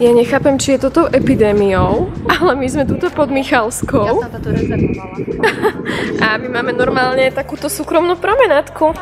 Ja nechápem, či je toto epidémiou, ale my sme tuto pod Ja Michalskou som to rezervovala. a my máme normálne takúto súkromnú promenádku.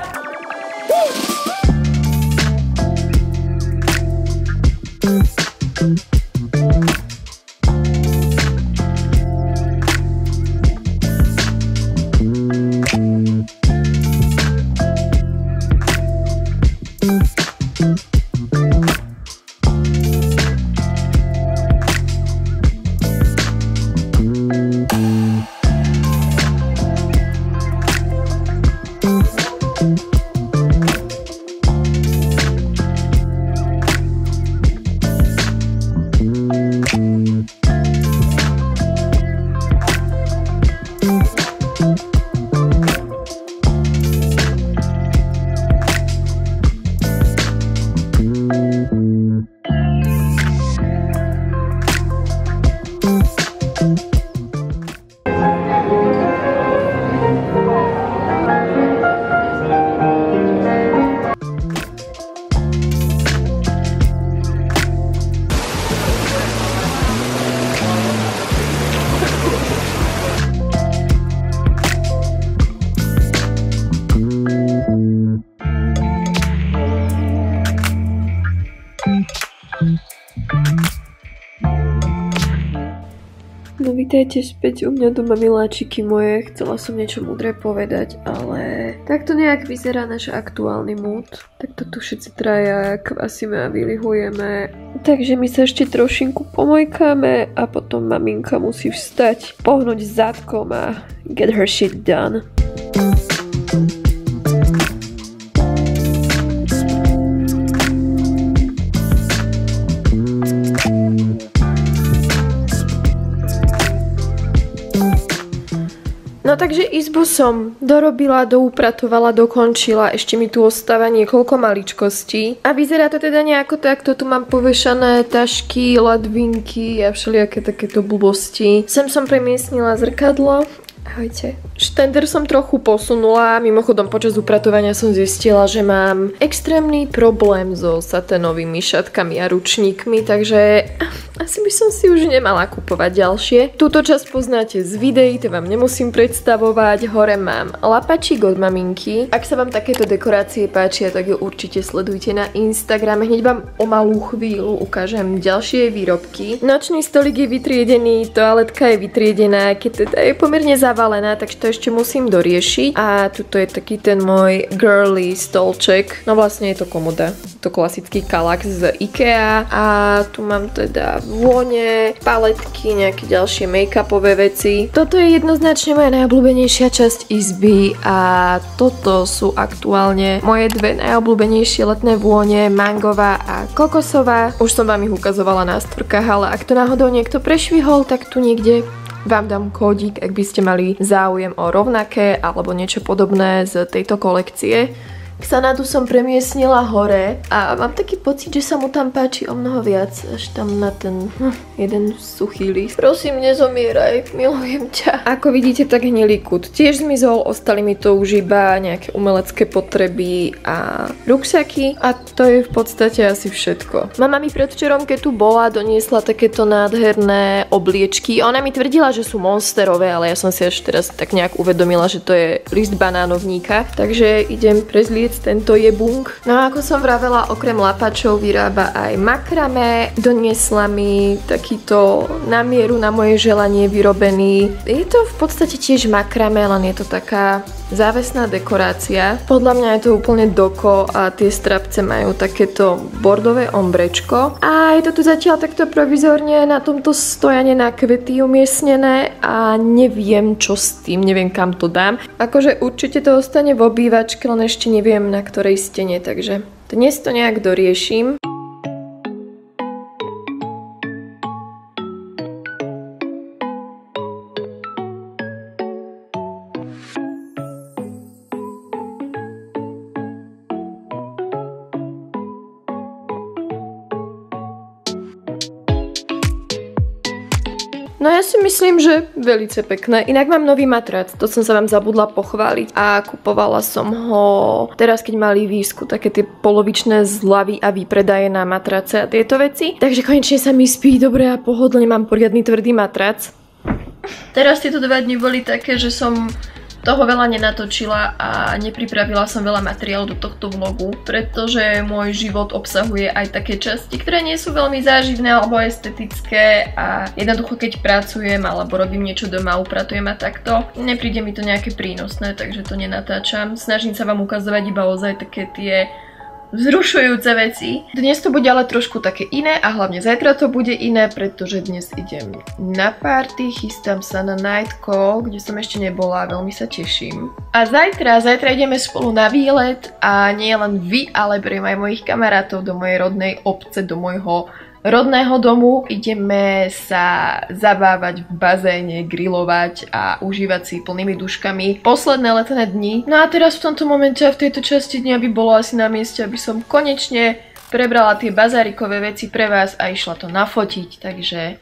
Vítajte späť u mňa doma, miláčiky moje. Chcela som niečo múdre povedať, ale takto nejak vyzerá náš aktuálny mood. Takto tu všetci traja kvasíme a vylihujeme. Takže my sa ešte trošinku pomojkáme a potom maminka musí vstať, pohnúť zadkom a get her shit done. Takže izbu som dorobila, doupratovala, dokončila, ešte mi tu ostáva niekoľko maličkostí. A vyzerá to teda nejako takto, tu mám povešané tašky, ladvinky a všelijaké takéto blbosti. Sem som premiesnila zrkadlo, Ahojte. Štender som trochu posunula, mimochodom počas upratovania som zistila, že mám extrémny problém so saténovými šatkami a ručníkmi, takže asi by som si už nemala kupovať ďalšie. Túto časť poznáte z videí, to vám nemusím predstavovať. Hore mám lapačík od maminky. Ak sa vám takéto dekorácie páčia, tak ju určite sledujte na Instagrame. Hneď vám o malú chvíľu ukážem ďalšie výrobky. Nočný stolik je vytriedený, toaletka je vytriedená, keď teda je pomerne zavalená, takže to ešte musím doriešiť. A tuto je taký ten môj girly stolček. No vlastne je to komoda. To klasický kalax z IKEA. A tu mám teda vône, paletky, nejaké ďalšie make-upové veci. Toto je jednoznačne moja najobľúbenejšia časť izby a toto sú aktuálne moje dve najobľúbenejšie letné vône, mangová a kokosová. Už som vám ich ukazovala na storkách, ale ak to náhodou niekto prešvihol, tak tu niekde vám dám kódik, ak by ste mali záujem o rovnaké alebo niečo podobné z tejto kolekcie. Xanadu som premiesnila hore a mám taký pocit, že sa mu tam páči o mnoho viac, až tam na ten hm, jeden suchý list. Prosím, nezomieraj, milujem ťa. Ako vidíte, tak hnilý kút tiež zmizol, ostali mi to už iba nejaké umelecké potreby a ruksaky a to je v podstate asi všetko. Mama mi predvčerom, keď tu bola, doniesla takéto nádherné obliečky. Ona mi tvrdila, že sú monsterové, ale ja som si až teraz tak nejak uvedomila, že to je list banánovníka, takže idem prezlieť tento jebung. No a ako som vravela, okrem lapačov vyrába aj makrame. Doniesla mi takýto na mieru na moje želanie vyrobený. Je to v podstate tiež makrame, len je to taká závesná dekorácia. Podľa mňa je to úplne doko a tie strapce majú takéto bordové ombrečko. A je to tu zatiaľ takto provizorne na tomto stojane na kvety umiestnené a neviem čo s tým, neviem kam to dám. Akože určite to ostane v obývačke, len ešte na ktorej stene, takže dnes to nejak doriešim. No ja si myslím, že velice pekné. Inak mám nový matrac, to som sa vám zabudla pochváliť. A kupovala som ho teraz, keď mali výsku také tie polovičné zľavy a výpredaje na matrace a tieto veci. Takže konečne sa mi spí dobre a pohodlne, mám poriadny tvrdý matrac. Teraz tieto dva dni boli také, že som toho veľa nenatočila a nepripravila som veľa materiálu do tohto vlogu, pretože môj život obsahuje aj také časti, ktoré nie sú veľmi záživné alebo estetické a jednoducho keď pracujem alebo robím niečo doma, upratujem a takto, nepríde mi to nejaké prínosné, takže to nenatáčam. Snažím sa vám ukazovať iba ozaj také tie vzrušujúce veci. Dnes to bude ale trošku také iné a hlavne zajtra to bude iné, pretože dnes idem na party, chystám sa na night call, kde som ešte nebola veľmi sa teším. A zajtra, zajtra ideme spolu na výlet a nie len vy, ale beriem aj mojich kamarátov do mojej rodnej obce, do môjho rodného domu. Ideme sa zabávať v bazéne, grilovať a užívať si plnými duškami posledné letné dni. No a teraz v tomto momente a v tejto časti dňa by bolo asi na mieste, aby som konečne prebrala tie bazárikové veci pre vás a išla to nafotiť, takže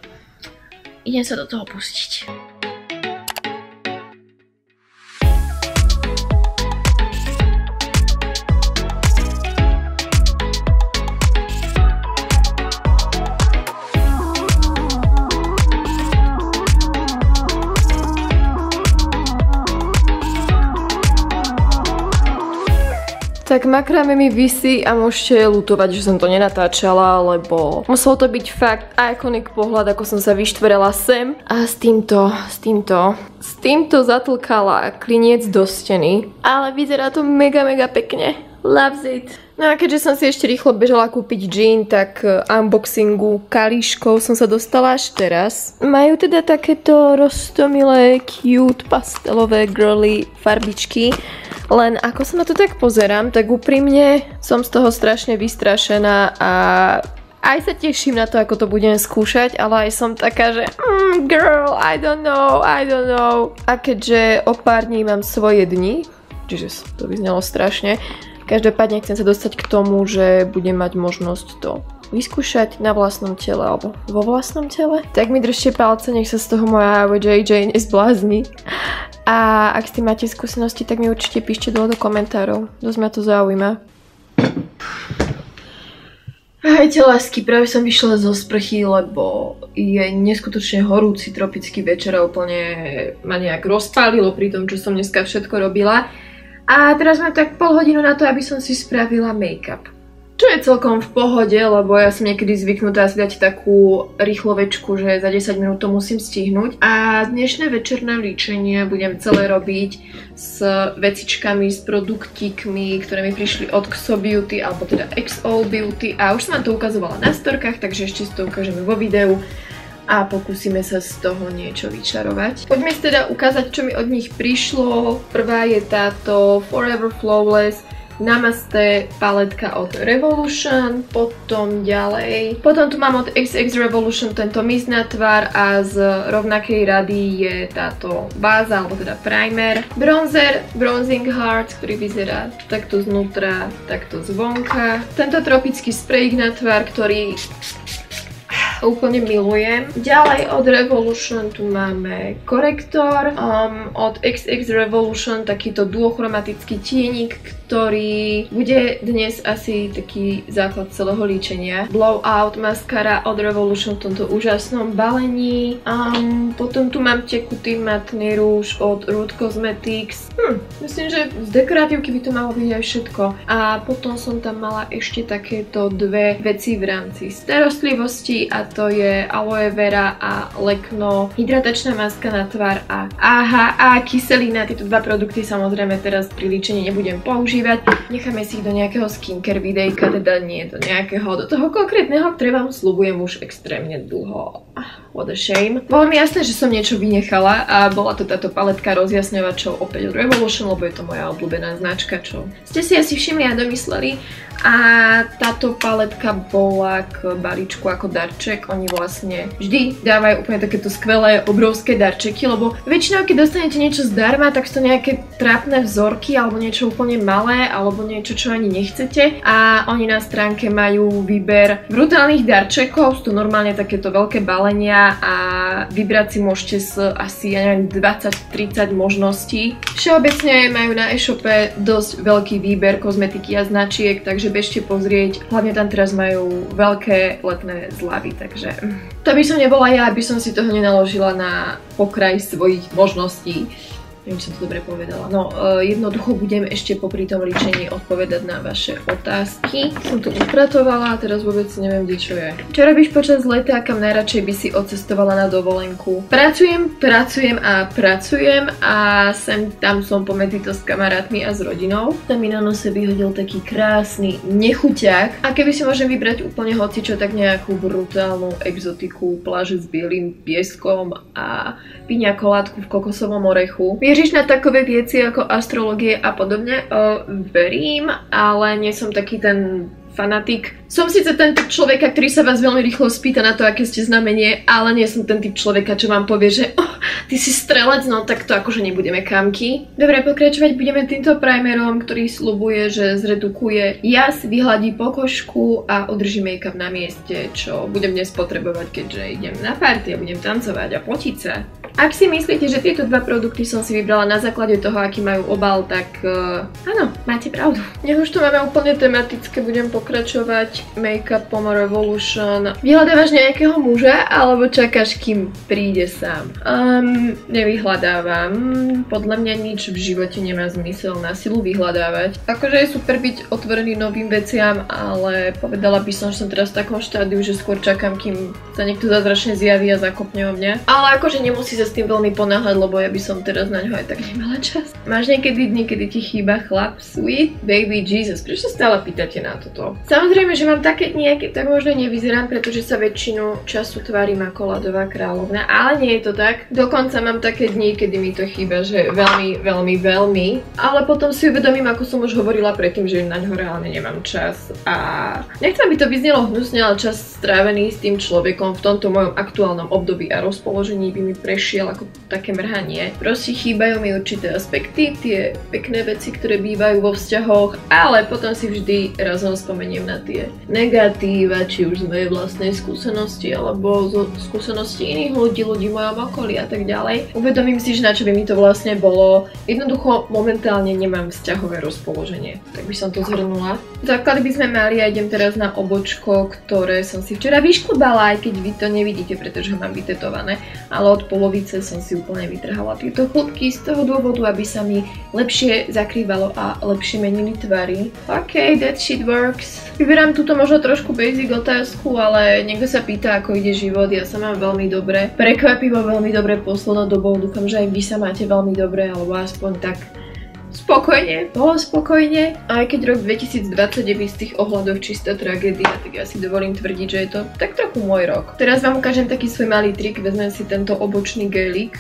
idem sa do toho pustiť. Tak makrame mi vysí a môžete lutovať, že som to nenatáčala, lebo muselo to byť fakt iconic pohľad, ako som sa vyštverela sem. A s týmto, s týmto, s týmto zatlkala kliniec do steny. Ale vyzerá to mega, mega pekne. Loves it. No a keďže som si ešte rýchlo bežala kúpiť jean, tak unboxingu kalíškov som sa dostala až teraz. Majú teda takéto roztomilé, cute, pastelové girly farbičky. Len ako sa na to tak pozerám, tak úprimne som z toho strašne vystrašená a aj sa teším na to, ako to budem skúšať, ale aj som taká, že mm, girl, I don't know, I don't know. A keďže o pár dní mám svoje dni, čiže to vyznelo strašne, každopádne chcem sa dostať k tomu, že budem mať možnosť to vyskúšať na vlastnom tele alebo vo vlastnom tele. Tak mi držte palce, nech sa z toho moja JJ nezblázni. A ak ste máte skúsenosti, tak mi určite píšte dole do komentárov. Dosť ma to zaujíma. Hejte lásky, práve som vyšla zo sprchy, lebo je neskutočne horúci tropický večer a úplne ma nejak rozpálilo pri tom, čo som dneska všetko robila. A teraz mám tak pol hodinu na to, aby som si spravila make-up. Čo je celkom v pohode, lebo ja som niekedy zvyknutá si dať takú rýchlovečku, že za 10 minút to musím stihnúť. A dnešné večerné líčenie budem celé robiť s vecičkami, s produktíkmi, ktoré mi prišli od Xo Beauty, alebo teda XO Beauty. A už som vám to ukazovala na storkách, takže ešte si to ukážeme vo videu a pokúsime sa z toho niečo vyčarovať. Poďme si teda ukázať, čo mi od nich prišlo. Prvá je táto Forever Flawless Namaste paletka od Revolution, potom ďalej. Potom tu mám od XX Revolution tento mist na tvar a z rovnakej rady je táto báza, alebo teda primer. Bronzer Bronzing Heart, ktorý vyzerá takto znútra, takto zvonka. Tento tropický sprejk na tvar, ktorý úplne milujem. Ďalej od Revolution tu máme korektor, um, od XX Revolution takýto duochromatický tienik, ktorý bude dnes asi taký základ celého líčenia. Blowout maskara od Revolution v tomto úžasnom balení. Um, potom tu mám tekutý matný rúž od Root Cosmetics. Hm, myslím, že z dekoratívky by to malo byť aj všetko. A potom som tam mala ešte takéto dve veci v rámci starostlivosti a to je aloe vera a lekno, hydratačná maska na tvar a aha a kyselina. Tieto dva produkty samozrejme teraz pri líčení nebudem používať. Necháme si ich do nejakého skincare videjka, teda nie do nejakého, do toho konkrétneho, ktoré vám slúbujem už extrémne dlho. What a shame. Bolo mi jasné, že som niečo vynechala a bola to táto paletka rozjasňovačov opäť od Revolution, lebo je to moja obľúbená značka, čo ste si asi všimli a domysleli. A táto paletka bola k balíčku ako darček. Oni vlastne vždy dávajú úplne takéto skvelé, obrovské darčeky, lebo väčšinou, keď dostanete niečo zdarma, tak to nejaké trápne vzorky alebo niečo úplne malé alebo niečo, čo ani nechcete a oni na stránke majú výber brutálnych darčekov, sú to normálne takéto veľké balenia a vybrať si môžete z asi, ja neviem, 20-30 možností. Všeobecne majú na e-shope dosť veľký výber kozmetiky a značiek, takže bežte pozrieť. Hlavne tam teraz majú veľké letné zľavy, takže to by som nebola ja, aby som si toho nenaložila na pokraj svojich možností neviem, som to dobre povedala. No, uh, jednoducho budem ešte popri tom ličení odpovedať na vaše otázky. Som tu upratovala a teraz vôbec neviem, kde čo je. Čo robíš počas leta a kam najradšej by si odcestovala na dovolenku? Pracujem, pracujem a pracujem a sem tam som pomedzi to s kamarátmi a s rodinou. Tam mi na nose vyhodil taký krásny nechuťák. A keby si môžem vybrať úplne hocičo, tak nejakú brutálnu exotiku, pláže s bielým pieskom a piňa koládku v kokosovom orechu. Vieříš na takové veci ako astrologie a podobne? O, verím, ale nie som taký ten fanatik. Som síce ten typ človeka, ktorý sa vás veľmi rýchlo spýta na to, aké ste znamenie, ale nie som ten typ človeka, čo vám povie, že oh, ty si strelec, no tak to akože nebudeme kamky. Dobre, pokračovať budeme týmto primerom, ktorý slubuje, že zredukuje jas, vyhladí pokožku a udrží make-up na mieste, čo budem dnes potrebovať, keďže idem na party a budem tancovať a potiť sa. Ak si myslíte, že tieto dva produkty som si vybrala na základe toho, aký majú obal, tak uh, áno, máte pravdu. Nech už to máme úplne tematické, budem pokračovať Make-upom Revolution. Vyhľadávaš nejakého muža, alebo čakáš, kým príde sám? Um, nevyhľadávam. Podľa mňa nič v živote nemá zmysel na silu vyhľadávať. Akože je super byť otvorený novým veciam, ale povedala by som, že som teraz v takom štádiu, že skôr čakám, kým sa niekto zázračne zjaví a zakopne o mňa. Ale akože nemusí sa s tým veľmi ponáhľať, lebo ja by som teraz na ňo aj tak nemala čas. Máš niekedy dny, kedy ti chýba chlap? Sweet baby Jesus, prečo sa stále pýtate na toto? Samozrejme, že mám také dni, tak možno nevyzerám, pretože sa väčšinu času tvárim ako ľadová kráľovna, ale nie je to tak. Dokonca mám také dni, kedy mi to chýba, že veľmi, veľmi, veľmi. Ale potom si uvedomím, ako som už hovorila predtým, že na ňo reálne nemám čas. A nechcem, aby to vyznelo hnusne, ale čas strávený s tým človekom v tomto mojom aktuálnom období a rozpoložení by mi prešiel ako také mrhanie. Proste chýbajú mi určité aspekty, tie pekné veci, ktoré bývajú vo vzťahoch, ale potom si vždy razom spomeniem na tie negatíva, či už z mojej vlastnej skúsenosti, alebo zo skúsenosti iných ľudí, ľudí v mojom okolí a tak ďalej. Uvedomím si, že na čo by mi to vlastne bolo. Jednoducho momentálne nemám vzťahové rozpoloženie. Tak by som to zhrnula. Základy by sme mali a idem teraz na obočko, ktoré som si včera vyšklbala, aj keď vy to nevidíte, pretože ho mám vytetované, ale od polovice som si úplne vytrhala tieto chlopky z toho dôvodu, aby sa mi lepšie zakrývalo a lepšie menili tvary. OK, that shit works. Vyberám túto možno trošku basic otázku, ale niekto sa pýta, ako ide život. Ja sa mám veľmi dobre. Prekvapivo veľmi dobre poslednou dobou. Dúfam, že aj vy sa máte veľmi dobre, alebo aspoň tak spokojne, spokojne. Aj keď rok 2020 je v istých čistá tragédia, tak ja si dovolím tvrdiť, že je to tak trochu môj rok. Teraz vám ukážem taký svoj malý trik, vezmem si tento obočný gelik,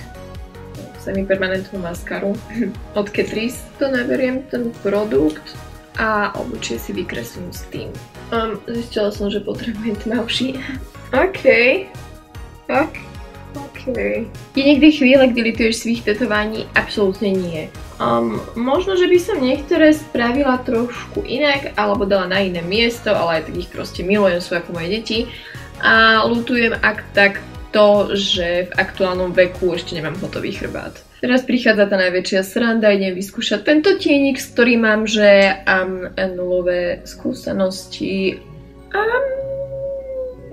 semi-permanentnú maskaru od Catrice. To naberiem ten produkt a obočie si vykreslím s tým. Um, zistila som, že potrebujem tmavší. OK. Tak. OK. Je niekdy chvíle, kdy lituješ svých tetovaní? Absolútne nie. Um, možno, že by som niektoré spravila trošku inak, alebo dala na iné miesto, ale aj tak ich proste milujem, sú ako moje deti. A lutujem ak tak to, že v aktuálnom veku ešte nemám hotový chrbát. Teraz prichádza tá najväčšia sranda, idem vyskúšať tento tienik, s ktorým mám, že um, nulové skúsenosti. Um,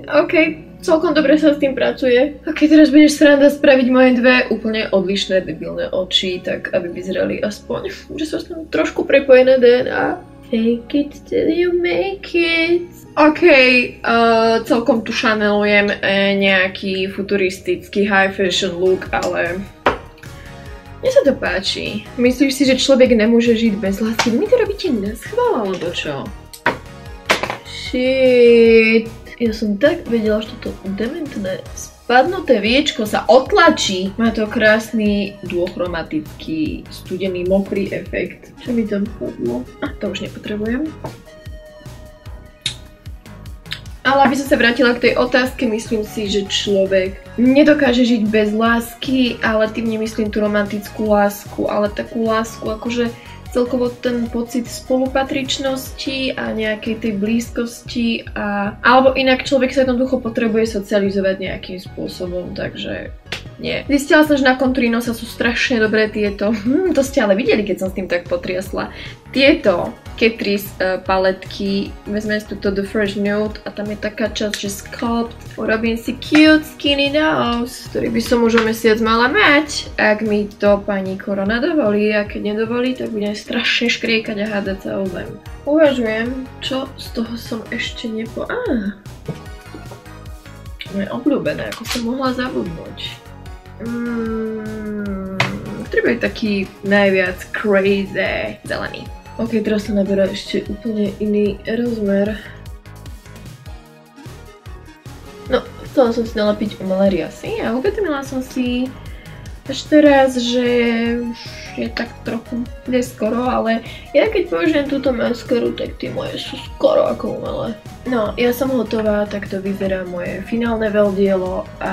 OK, Celkom dobre sa s tým pracuje. A keď teraz budeš sranda spraviť moje dve úplne odlišné debilné oči, tak aby vyzerali aspoň, že sú tam trošku prepojené DNA. Take it till you make it. OK, uh, celkom tu šanelujem eh, nejaký futuristický high fashion look, ale mne sa to páči. Myslíš si, že človek nemôže žiť bez lásky? Mi to robíte na alebo čo? Shit. Ja som tak vedela, že toto dementné spadnuté viečko sa otlačí. Má to krásny dôchromatický studený mokrý efekt. Čo mi tam padlo? A to už nepotrebujem. Ale aby som sa vrátila k tej otázke, myslím si, že človek nedokáže žiť bez lásky, ale tým nemyslím tú romantickú lásku, ale takú lásku, akože celkovo ten pocit spolupatričnosti a nejakej tej blízkosti a... Alebo inak človek sa jednoducho potrebuje socializovať nejakým spôsobom, takže nie. Zistila som, že na Conturinosa sú strašne dobré tieto, hm, to ste ale videli, keď som s tým tak potriasla. Tieto Catrice uh, paletky, vezmem si túto The Fresh Nude a tam je taká časť, že Sculpt. Urobím si cute skinny nose, ktorý by som už o mesiac mala mať, ak mi to pani korona dovolí a keď nedovolí, tak budem strašne škriekať a hádať sa o zem. Uvažujem, čo z toho som ešte nepo... Á, moje obľúbené, ako som mohla zabudnúť. Mm, treba je taký najviac crazy zelený. Ok, teraz sa naberá ešte úplne iný rozmer. No, chcela som si nalepiť umelé riasy a uvedomila som si až teraz, že je tak trochu neskoro, ale ja keď použijem túto maskaru, tak tie moje sú skoro ako umelé. No, ja som hotová, tak to vyzerá moje finálne veľdielo a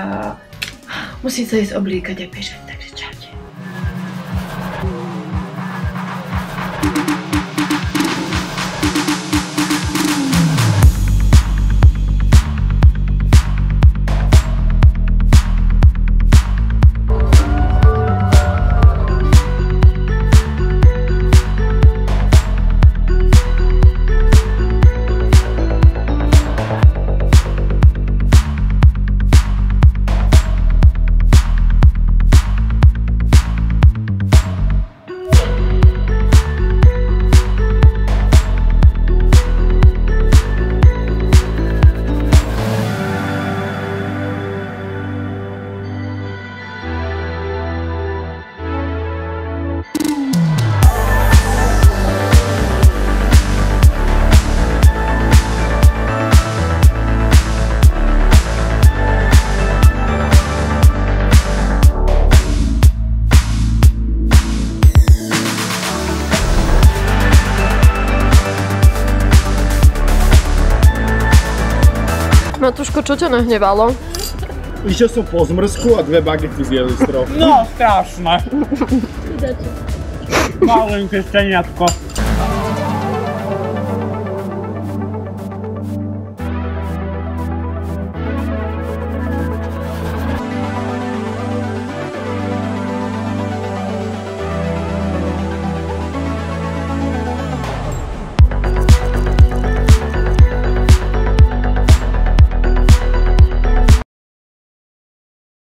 musím sa ísť oblíkať a bežať, Matúško, čo ťa nahnevalo? Išiel som po zmrzku a dve bagety zjeli z trochu. No, strašné. Malinké šteniatko.